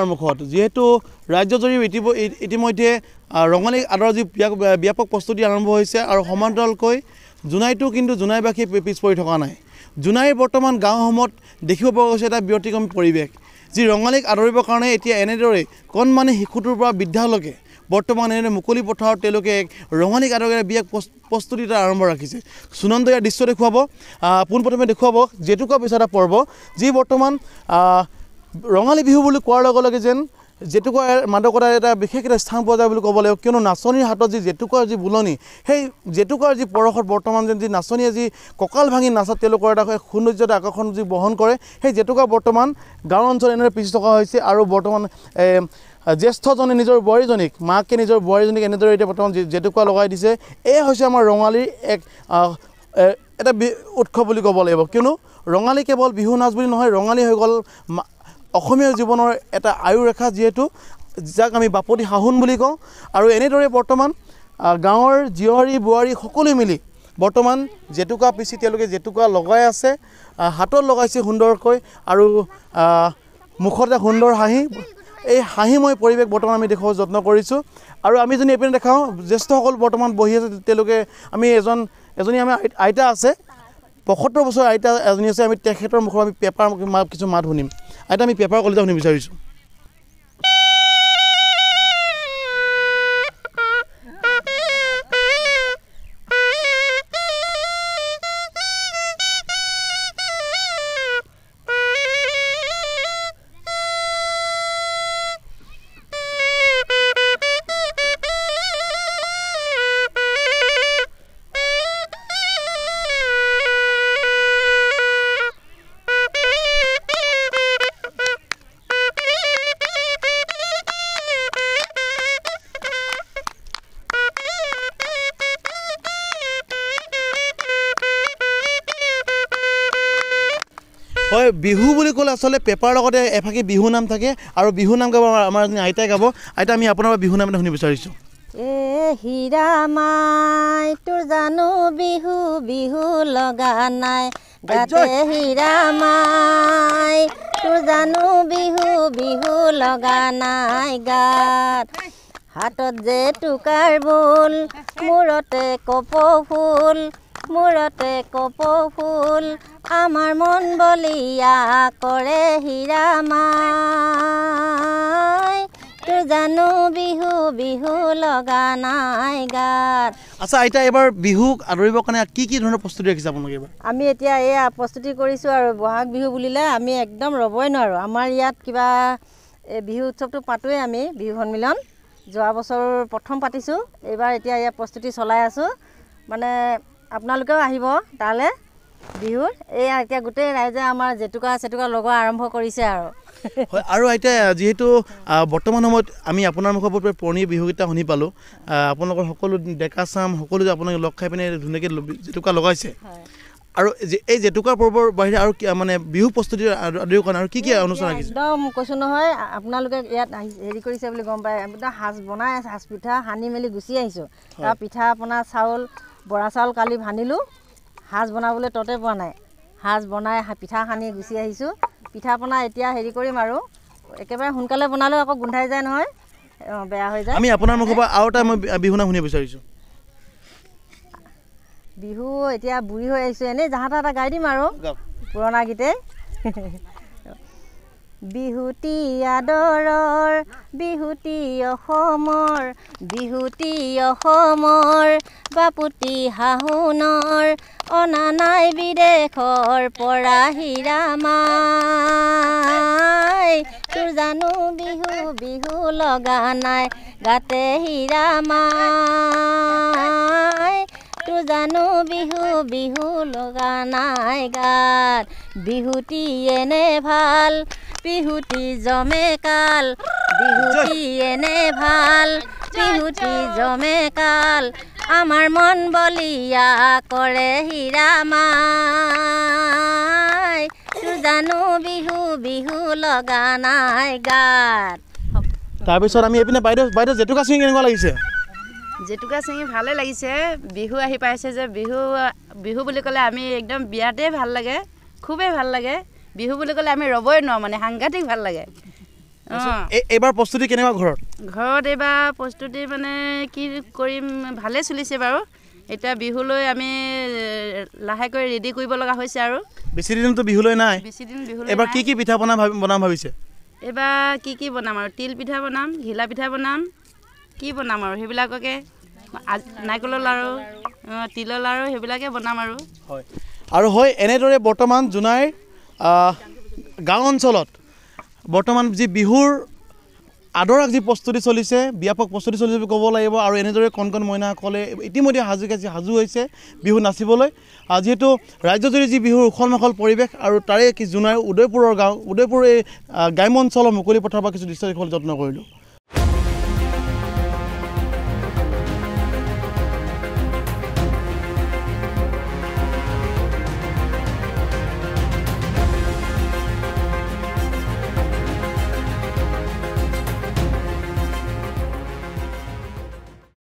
মুখত যিহেতু ৰাজ্যজুৰি ইতিপ- ই- ইতিমধ্যে ৰঙালী আদৰৰ যি ব্যাপ- ব্যাপক প্ৰস্তুতি আৰম্ভ হৈছে আৰু সমান্তৰালকৈ জোনাইটো কিন্তু জোনাইবাসী পিছ পৰি থকা নাই। জোনাইৰ বৰ্তমান গাঁওসমূহত দেখিব পোৱা গৈছে এটা ব্যতিক্ৰমী পৰিৱেশ যি ৰঙালীক আদৰিবৰ কাৰণে এতিয়া এনেদৰে কণমানি শিশুটোৰ পৰা বৃদ্ধালৈকে বৰ্তমান এনেদৰে মুকলি পথাৰত তেওঁলোকে এক ৰঙালীক আদৰেৰে বিয়াক প্ৰস- প্ৰস্তুতি এটা আৰম্ভ ৰাখিছে। সুনন্দ ইয়াৰ দৃশ্য দেখুৱাব। পোনপ্ৰথমে দেখুৱাব জেতুকা পিছা এটা পৰ্ব যি বৰ্তমান ৰঙালী বিহু বুলি কোৱাৰ লগে লগে যেন জেতুকাৰ মাদকতাৰ এটা বিশেষ এটা স্থান পোৱা যায় বুলি ক'ব লাগিব। কিয়নো নাচনীৰ হাতত যি জেতুকাৰ যি বুলনি সেই জেতুকাৰ যি পৰশত বৰ্তমান যেন যি নাচনীয়ে যি কঁকাল ভাঙি নাচত তেওঁলোকৰ এটা সৌন্দৰ্য এটা আকৰ্ষণ যি বহন কৰে সেই জেতুকা বৰ্তমান গাঁও অঞ্চলত এনেদৰে পিছি থকা হৈছে আৰু বৰ্তমান জ্যেষ্ঠজনে নিজৰ বোৱাৰীজনীক মাকে নিজৰ বোৱাৰীজনীক এনেদৰে এতিয়া বৰ্তমান জেতুকা লগাই দিছে এয়া হৈছে আমাৰ ৰঙালীৰ এক এটা বি- উৎসৱ বুলি ক'ব লাগিব। কিয়নো ৰঙালী কেৱল বিহু নাচ বুলি নহয় ৰঙালী হৈ গ'ল অসমীয়া জীৱনৰ এটা আয়ুৰেখা যিহেতু যাক আমি বাপতি সাহোন বুলি কওঁ। আৰু এনেদৰে বৰ্তমান গাঁৱৰ জীয়ৰী বোৱাৰী সকলোৱে মিলি বৰ্তমান জেতুকা পিচি তেওঁলোকে জেতুকা লগাই আছে হাতত লগাইছে সুন্দৰকৈ আৰু মুখত সুন্দৰ হাঁহি। এই হাঁহিময় পৰিৱেশ বৰ্তমান আমি দেখুৱাব যত্ন কৰিছোঁ। আৰু আমি যদি এইপিনে দেখাওঁ জ্যেষ্ঠসকল বৰ্তমান বহি আছে তেওঁলোকে আমি এজন এজনী আমাৰ আই- আইতা আছে। পঁয়সত্তৰ বছৰ আইতা এজনী আছে আমি তেখেতৰ মুখৰ আমি পেপাৰ কিছু মাত শুনিম। আইতা আমি পেপাৰ কলিতা শুনিব বিচাৰিছোঁ বিহু বুলি ক'লে আচলতে পেপাৰ লগতে এফাকি বিহু নাম থাকে আৰু বিহু নাম গাব আমাৰ- আইতাই গাব। আইতা আমি আপোনাৰ বিহু নাম এটা শুনিব বিচাৰিছোঁ। এ হীৰা মাই তোৰ জানো বিহু বিহু লগা নাই। গাতে হীৰা মাই তোৰ জানো বিহু বিহু লগা নাই। গাত হাতত যে টুকাৰ বোল মূৰতে কপৌ ফুল মূৰতে কপৌ ফুল আমাৰ মন বলিয়া কৰে হীৰা মাই। তোৰ জানো বিহু বিহু লগা নাই গাত। আচ্ছা আইতা এইবাৰ বিহুক আদৰিবৰ কাৰণে কি কি ধৰণৰ প্ৰস্তুতি ৰাখিছে আপোনালোকে এইবাৰ? আমি এতিয়া এয়া প্ৰস্তুতি কৰিছোঁ আৰু বহাগ বিহু বুলিলে আমি একদম ৰ'বই নোৱাৰোঁ। আমাৰ ইয়াত কিবা এই বিহু উৎসৱটো পাতোৱেই আমি বিহু সন্মিলন। যোৱা বছৰ প্ৰথম পাতিছোঁ। এইবাৰ এতিয়া ইয়াত প্ৰস্তুতি চলাই আছোঁ। মানে আপোনালোকেও আহিব তালৈ। বিহুৰ। এয়া এতিয়া গোটেই ৰাইজে আমাৰ জেতুকা চেতুকা লগোৱা আৰম্ভ কৰিছে আৰু। হয় আৰু আইতা যিহেতু বৰ্তমান সময়ত আমি আপোনাৰ মুখৰ পৰা পুৰণি বিহুকেইটা শুনি পালোঁ। আপোনালোকৰ সকলো ডেকা চাম সকলো আপোনালোকে লগ খাই পিনে ধুনীয়াকৈ জেতুকা লগাইছে। আৰু এই জেতুকা পৰ্বৰ বাহিৰে আৰু মানে বিহু আদিৰ কাৰণে আৰু কি কি অনুষ্ঠান ৰাখিছে? একদম কৈছোঁ নহয় আপোনালোকে ইয়াত আহি হেৰি কৰিছে বুলি গম পায় একদম সাজ বনাই আছে সাজ পিঠা সানি মেলি গুচি আহিছোঁ। তাৰ পিঠা পনা চাউল বৰা চাউল কালি ভানিলোঁ সাজ বনাবলৈ ততে পোৱা নাই। সাজ বনাই পিঠা সানি গুচি আহিছোঁ। পিঠা পনা এতিয়া হেৰি কৰিম আৰু। একেবাৰে সোনকালে বনালেও আকৌ গোন্ধাই যায় নহয়। অঁ, বেয়া হৈ যায়। আমি আপোনাৰ মুখৰ পৰা আৰু এটা মই বি- বিহু নাম শুনিব বিচাৰিছোঁ। বিহু এতিয়া বুঢ়ী হৈ আহিছোঁ। এনেই যাহা তাহা গাই দিম আৰু। পুৰণা গীতে বিহুতি আদৰৰ বিহুতি অসমৰ বিহুতি অসমৰ বাপুতি হাহুনৰ অনা নাই বিদেশৰ পৰা হীৰা মাই। তোৰ জানো বিহু বিহু লগা নাই গাতে হীৰা মাই। তোৰ জানো বিহু বিহু লগা নাই গাত বিহুতি এনে ভাল বিহুতি জমে কাল বিহুতি এনে ভাল বিহুতি জমে কাল আমাৰ মন বলিয়া কৰে হীৰা মাই। তোৰ জানো বিহু বিহু লগা নাই গাত। তাৰপিছত আমি এইপিনে বাইদেউ বাইদেউ জেতুকা চিঙি কেনেকুৱা লাগিছে? জেতুকা চিঙি ভালে লাগিছে বিহু আহি পাইছে যে বিহু বিহু বুলি ক'লে আমি একদম বিৰাটেই ভাল লাগে খুবেই ভাল লাগে। বিহু বুলি ক'লে আমি ৰ'বই নোৱাৰোঁ মানে সাংঘাতিক ভাল লাগে। এইবাৰ প্ৰস্তুতি কেনেকুৱা ঘৰত? ঘৰত এইবাৰ প্ৰস্তুতি মানে কি কৰিম ভালেই চলিছে বাৰু। এতিয়া বিহুলৈ আমি লাহেকৈ ৰেডি কৰিব লগা হৈছে আৰু। বেছি দিনতো বিহুলৈ নাই? বেছিদিন বিহুলৈ এইবাৰ নাই। কি কি পিঠা পনা ভাবি বনাম ভাবিছে? এইবাৰ কি কি বনাম আৰু? তিল পিঠা বনাম ঘিলা পিঠা বনাম কি বনাম আৰু সেইবিলাককে। নাৰিকলৰ লাড়ু তিলৰ লাড়ু সেইবিলাকে বনাম আৰু। হয়। আৰু হয় এনেদৰে বৰ্তমান জোনাইৰ গাঁও অঞ্চলত বৰ্তমান যি বিহুৰ আদৰাক যি প্ৰস্তুতি চলিছে ব্যাপক প্ৰস্তুতি চলিছে বুলি ক'ব লাগিব আৰু এনেদৰে কণ কণ মইনাসকলে ইতিমধ্যে সাজু সাজু হৈছে বিহু নাচিবলৈ। যিহেতু ৰাজ্যজুৰি যি বিহুৰ উখল মাখল পৰিৱেশ আৰু তাৰে কি জোনাইৰ উদয়পুৰৰ গাঁও উদয়পুৰৰ এই গ্ৰাম্য অঞ্চলৰ মুকলি পথাৰৰ পৰা কিছু দৃশ্য দেখুৱাবলৈ যত্ন কৰিলোঁ।